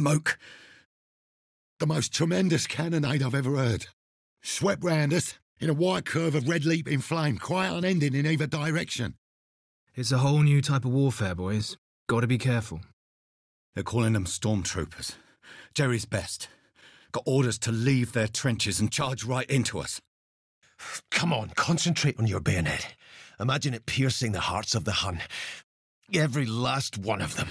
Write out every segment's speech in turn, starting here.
smoke. The most tremendous cannonade I've ever heard. Swept round us in a wide curve of red leaping flame, quite unending in either direction. It's a whole new type of warfare, boys. Gotta be careful. They're calling them stormtroopers. Jerry's best. Got orders to leave their trenches and charge right into us. Come on, concentrate on your bayonet. Imagine it piercing the hearts of the Hun. Every last one of them.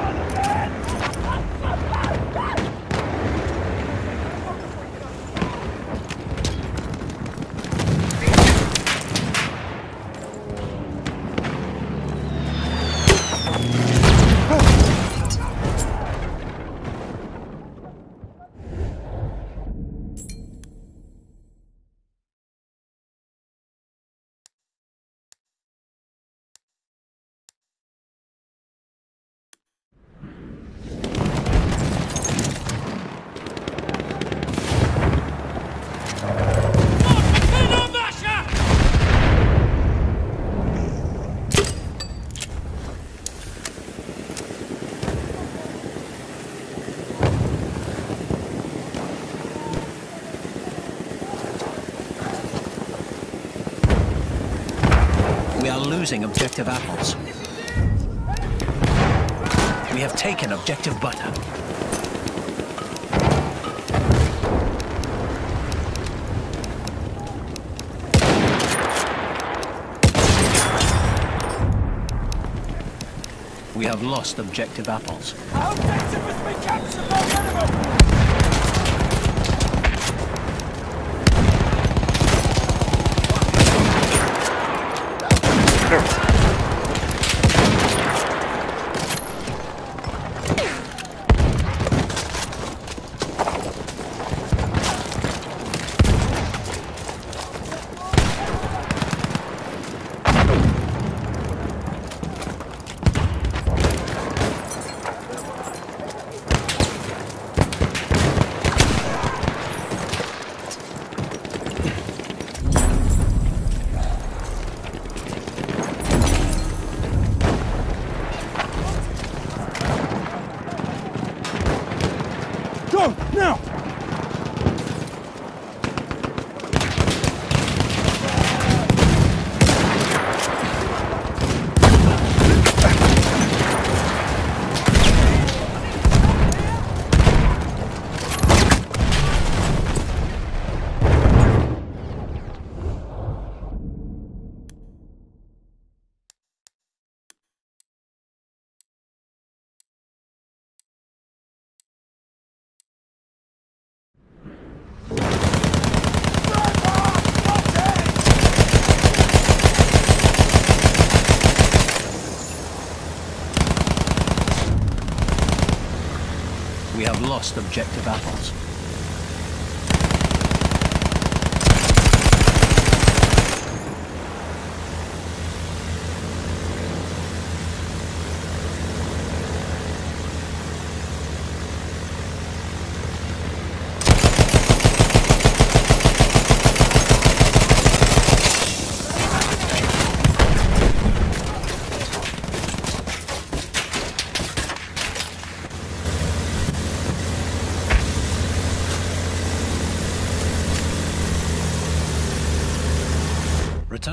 Losing objective apples. We have taken objective butter. We have lost objective apples. Go, now! Lost objective apples.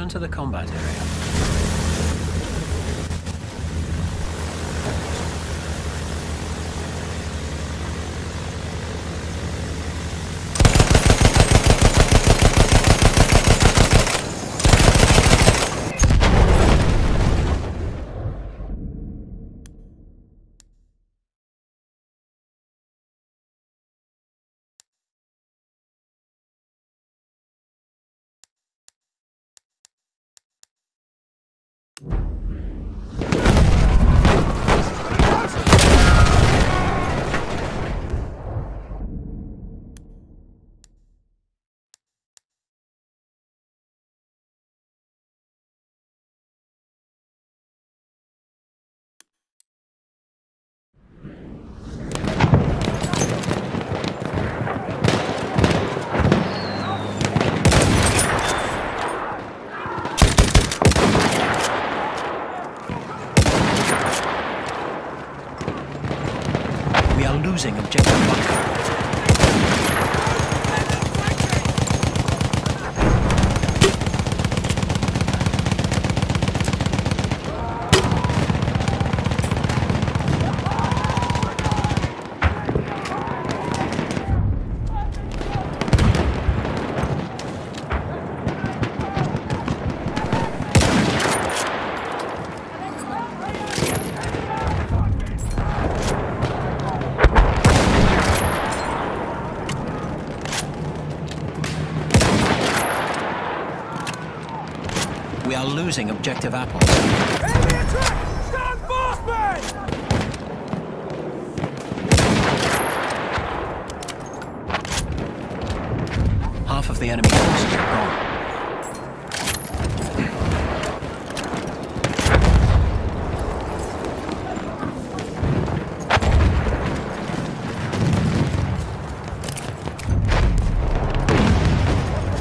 to the combat area. We are losing objective Bunker. We are losing objective Apples. Enemy attack! Stand fast, men! Half of the enemy forces are gone.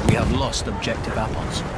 We have lost objective Apples.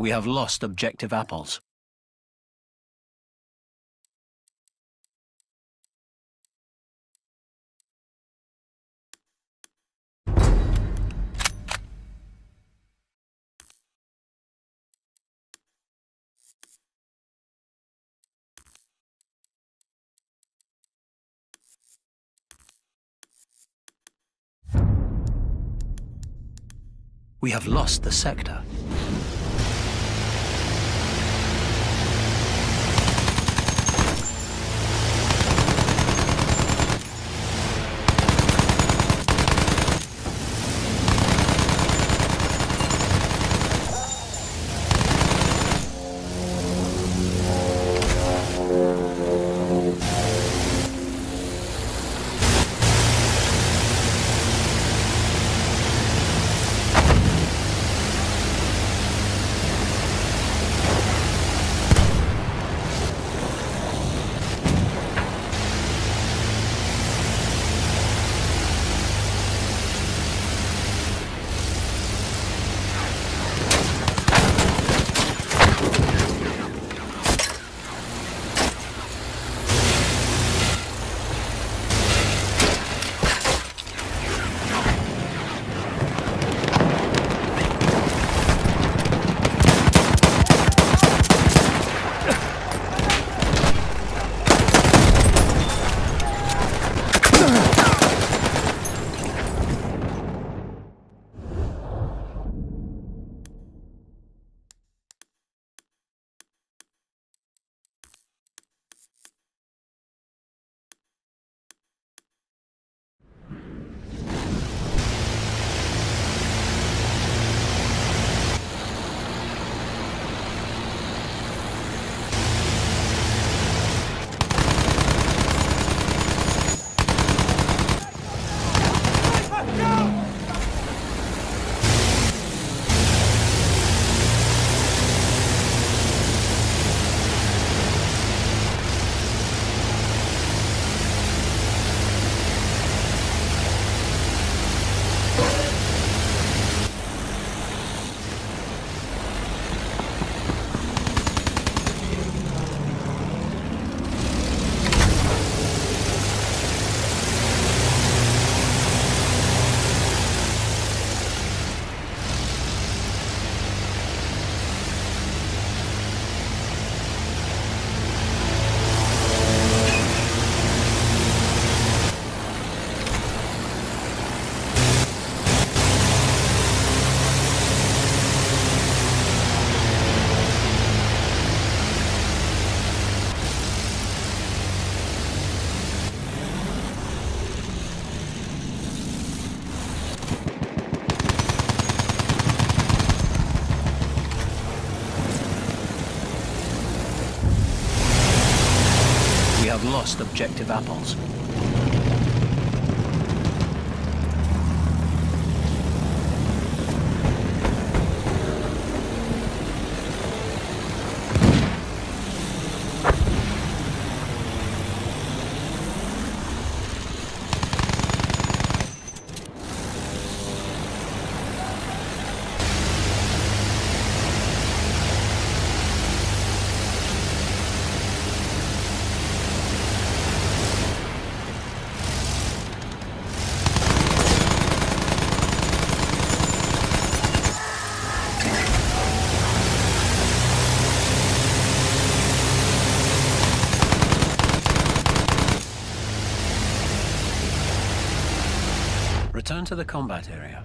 We have lost objective Apples. We have lost the sector. Objective apples. Return to the combat area.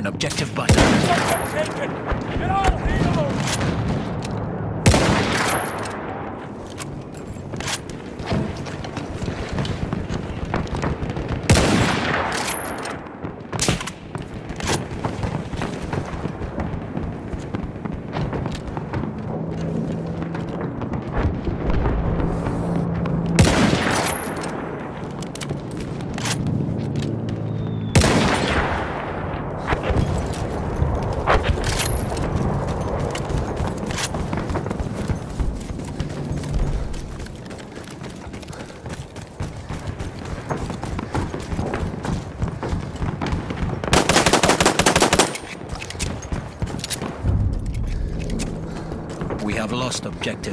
an objective butter. objective.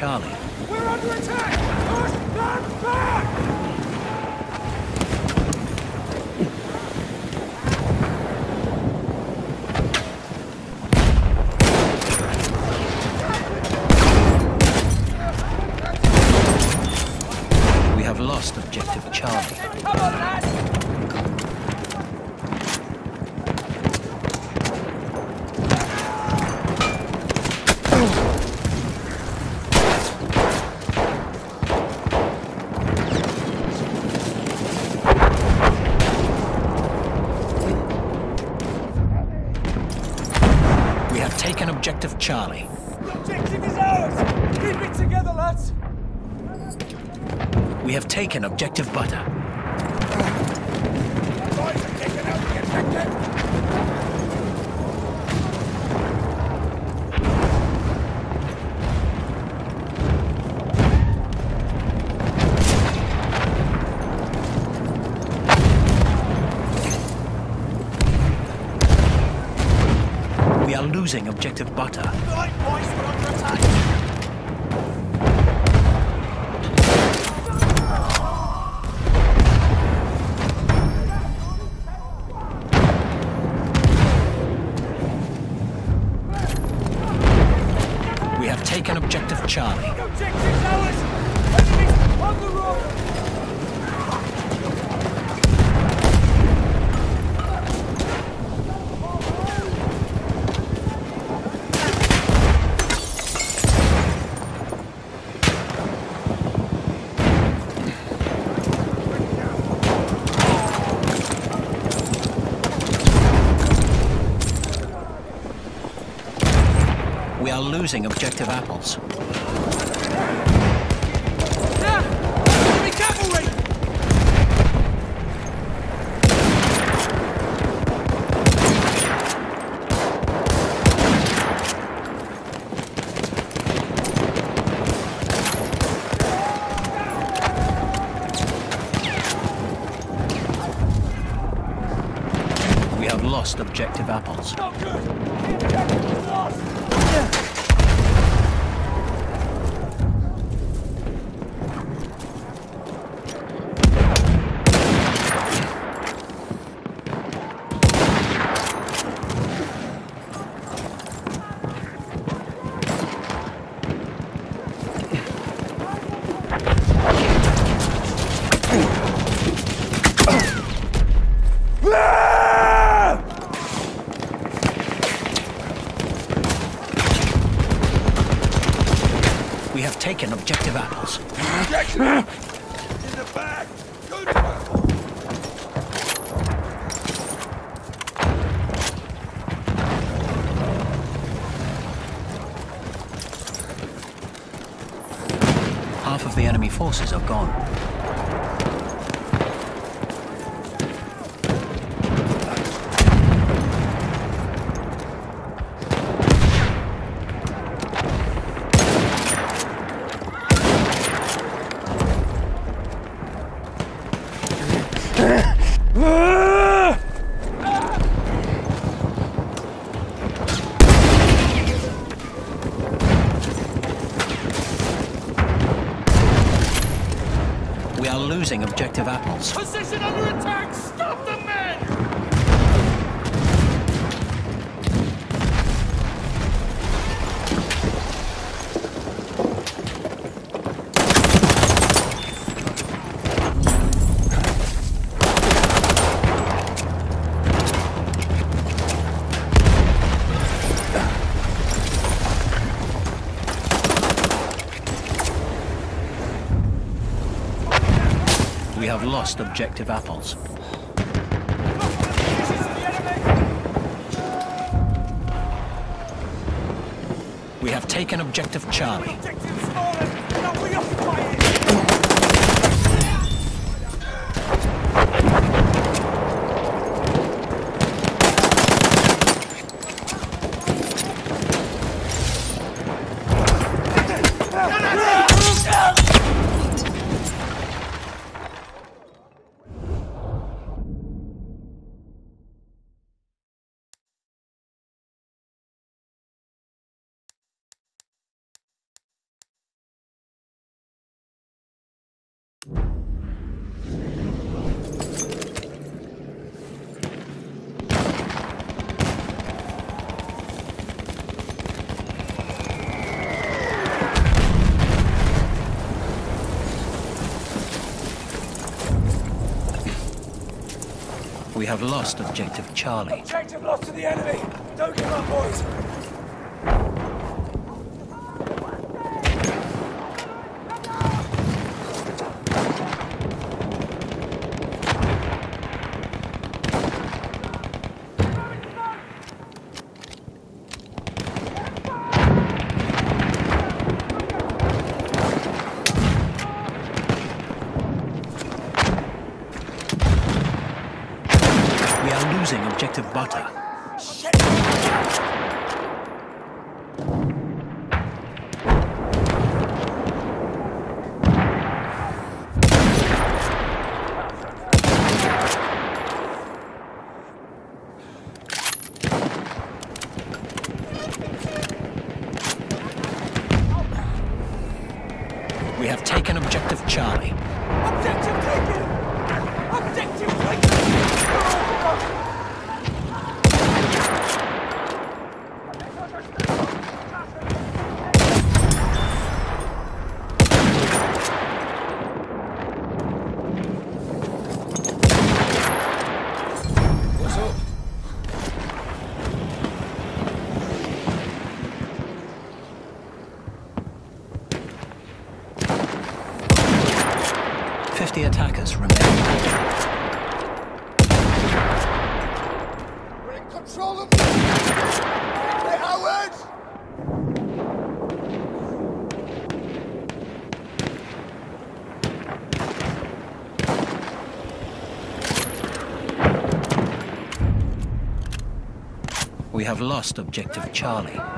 Charlie. an objective butter. We are losing objective butter. using objective apples. forces are gone. lost objective apples. We have taken objective Charlie. have lost objective Charlie. Objective lost to the enemy. Don't give up, boys. have lost Objective Charlie.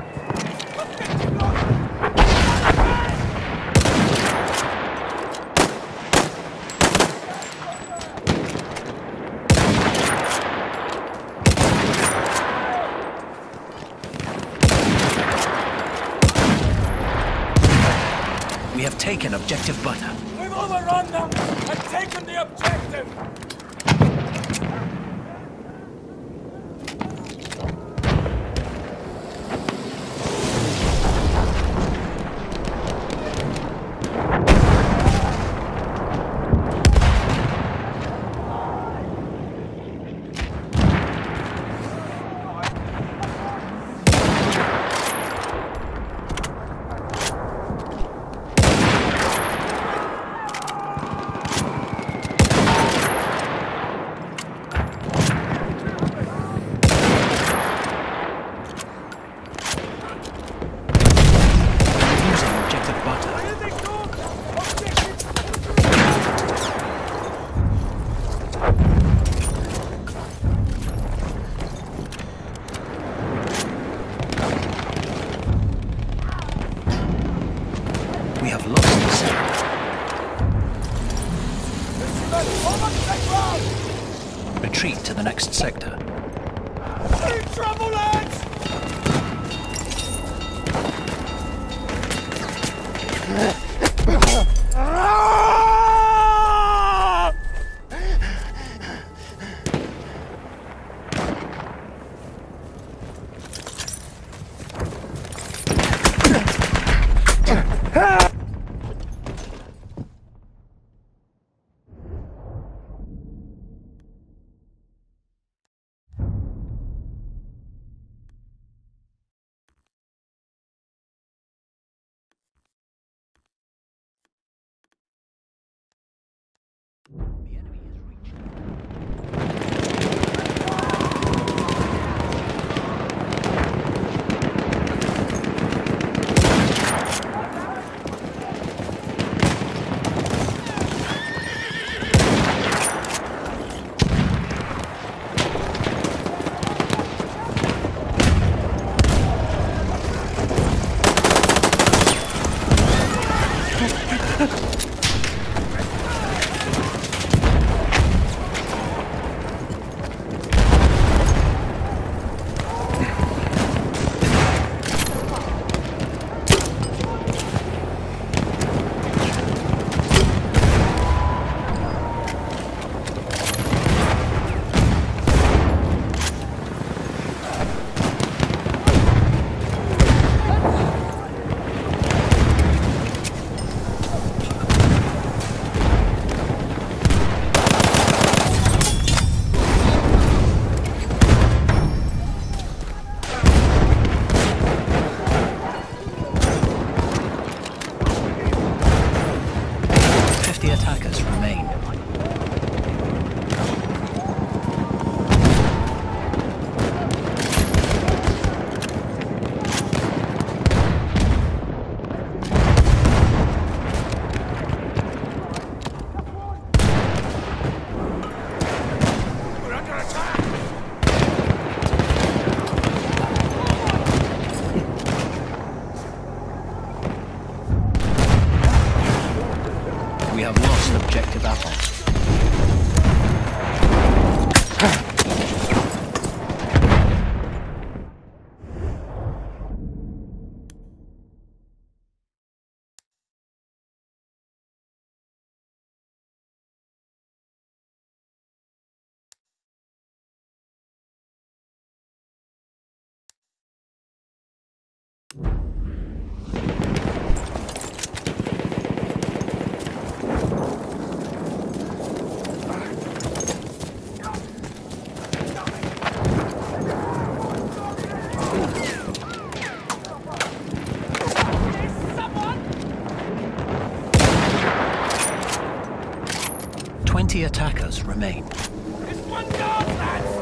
Twenty attackers remain. It's one down, lads!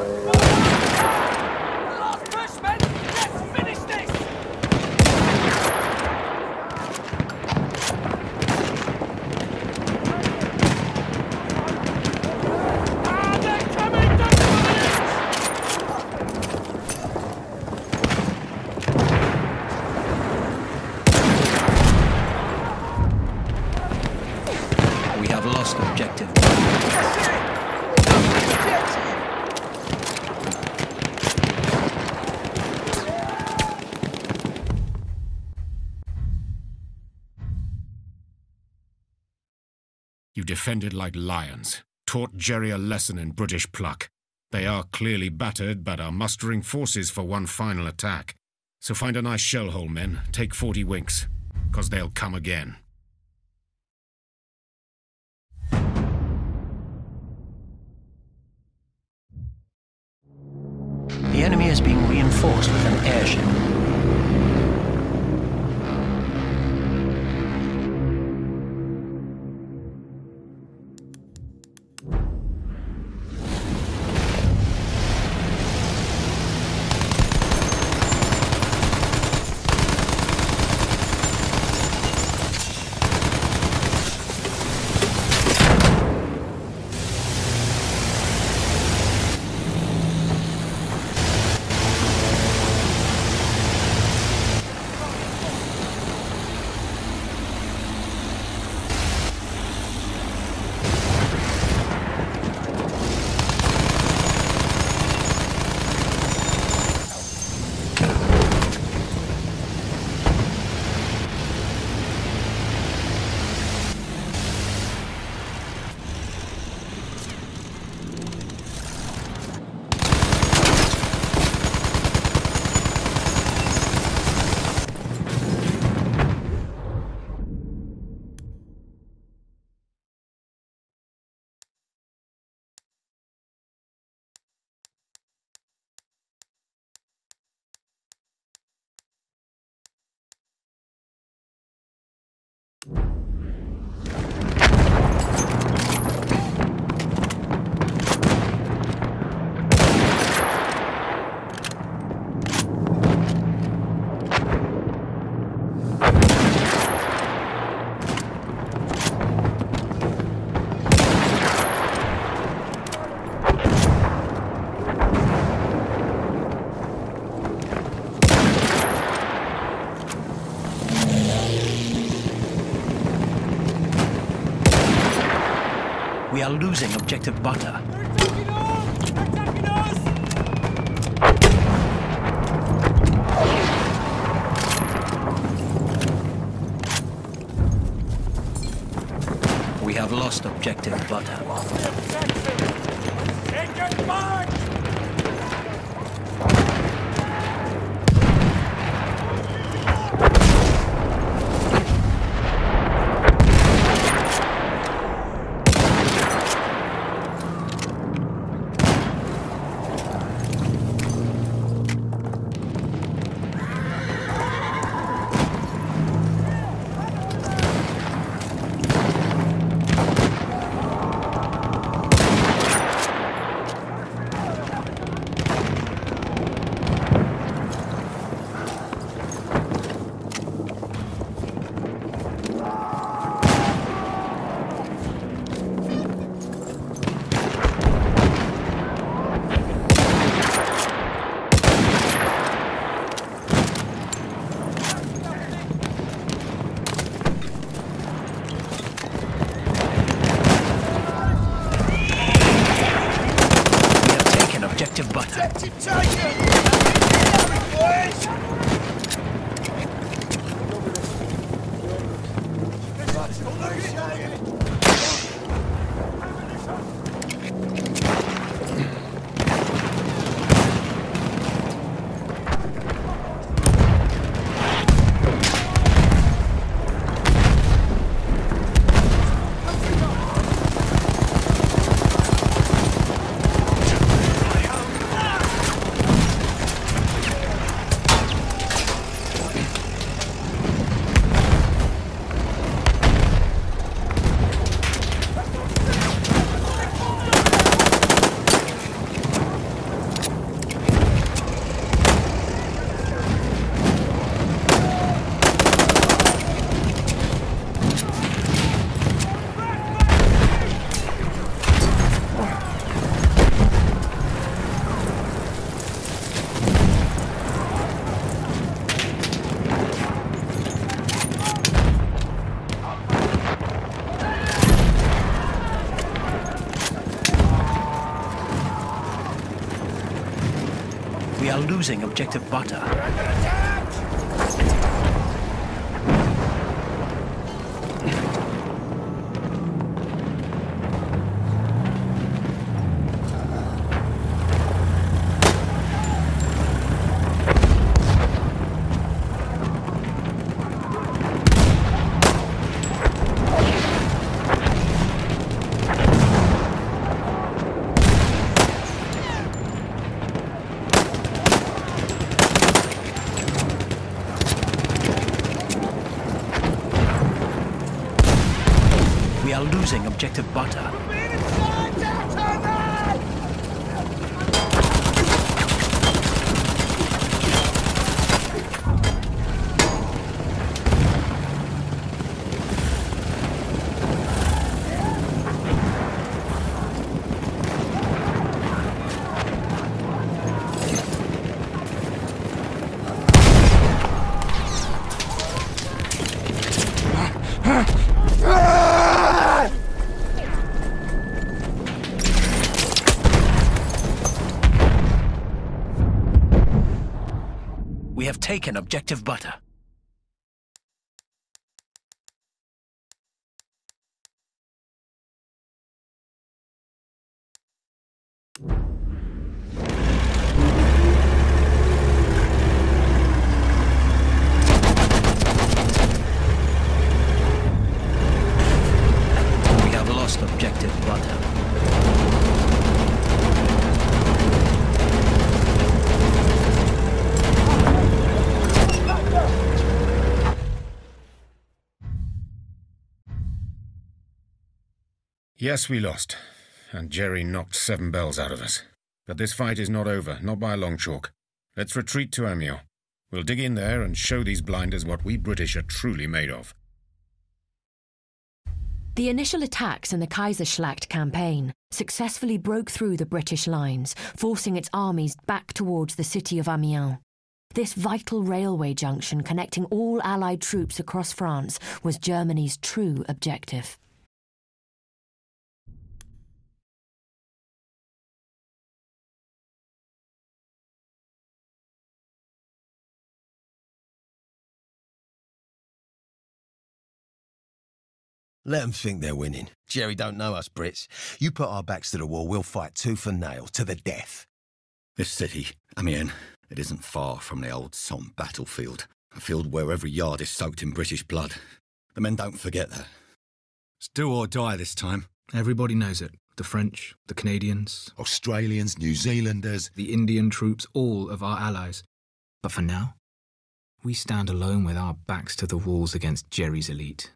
Last bushman! Let's finish this! Ah, they're coming! Don't worry! We have lost objective. Defended like lions, taught Jerry a lesson in British pluck. They are clearly battered, but are mustering forces for one final attack. So find a nice shell hole, men. Take 40 winks, because they'll come again. The enemy is being reinforced with an airship. Are losing objective butter. We have lost objective butter. Losing objective butter. Objective butter. Taken objective butter. Yes, we lost. And Jerry knocked seven bells out of us. But this fight is not over, not by a long chalk. Let's retreat to Amiens. We'll dig in there and show these blinders what we British are truly made of. The initial attacks in the Kaiserschlacht campaign successfully broke through the British lines, forcing its armies back towards the city of Amiens. This vital railway junction connecting all Allied troops across France was Germany's true objective. Let 'em think they're winning. Jerry don't know us Brits. You put our backs to the wall, we'll fight tooth and nail, to the death. This city, Amiens, it isn't far from the old Somme battlefield. A field where every yard is soaked in British blood. The men don't forget that. It's do or die this time. Everybody knows it. The French, the Canadians, Australians, New Zealanders. the Indian troops, all of our allies. But for now, we stand alone with our backs to the walls against Jerry's elite.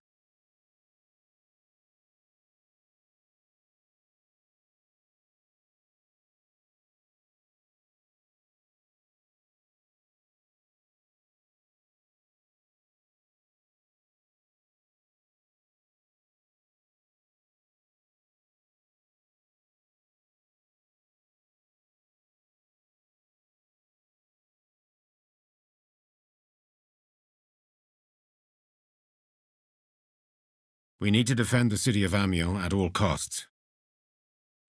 We need to defend the city of Amiens at all costs.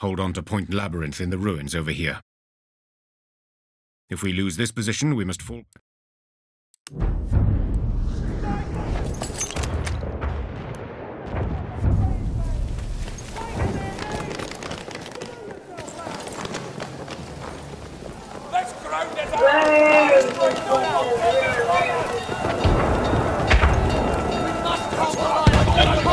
Hold on to Point Labyrinth in the ruins over here. If we lose this position, we must fall. Let's ground!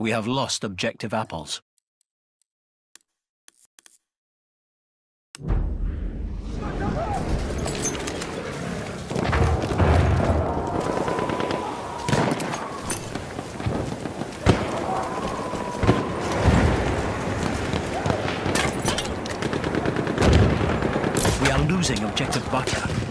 We have lost objective apples. We are losing objective butter.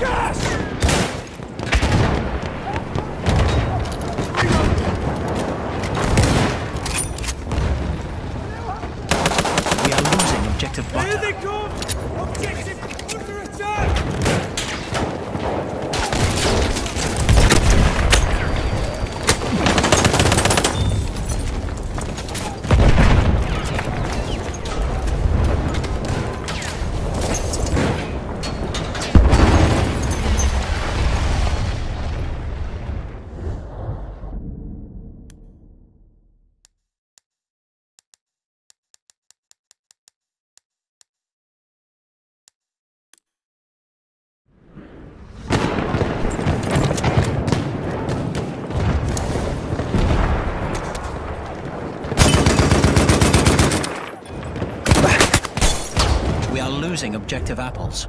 We Losing objective apples.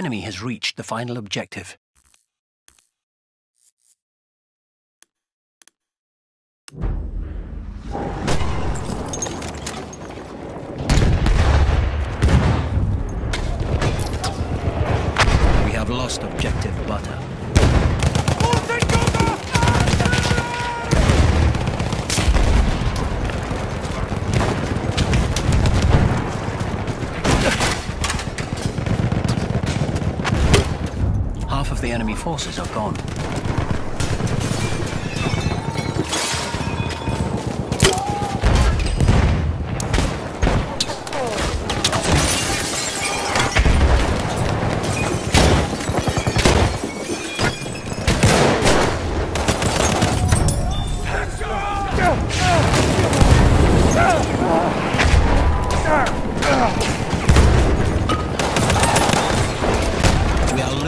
Enemy has reached the final objective. Forces are gone.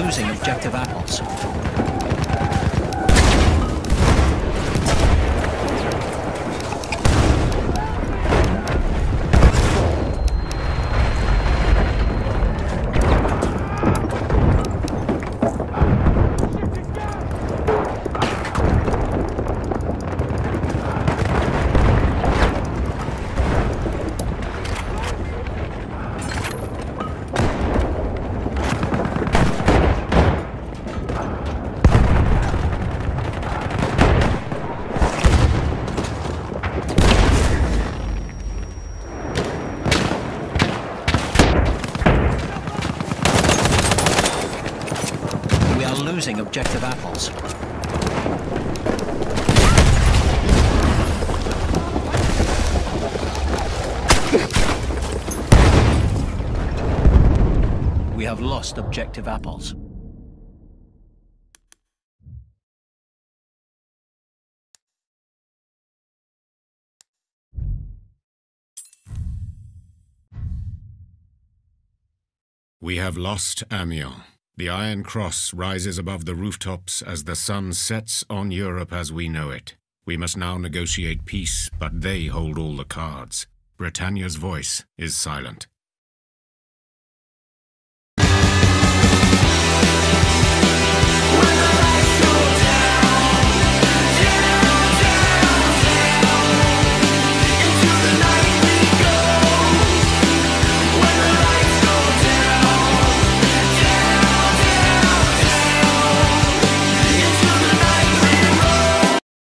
Losing objective apples. Objective apples. We have lost objective apples. We have lost Amiens. The Iron Cross rises above the rooftops as the sun sets on Europe as we know it. We must now negotiate peace, but they hold all the cards. Britannia's voice is silent.